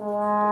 哇。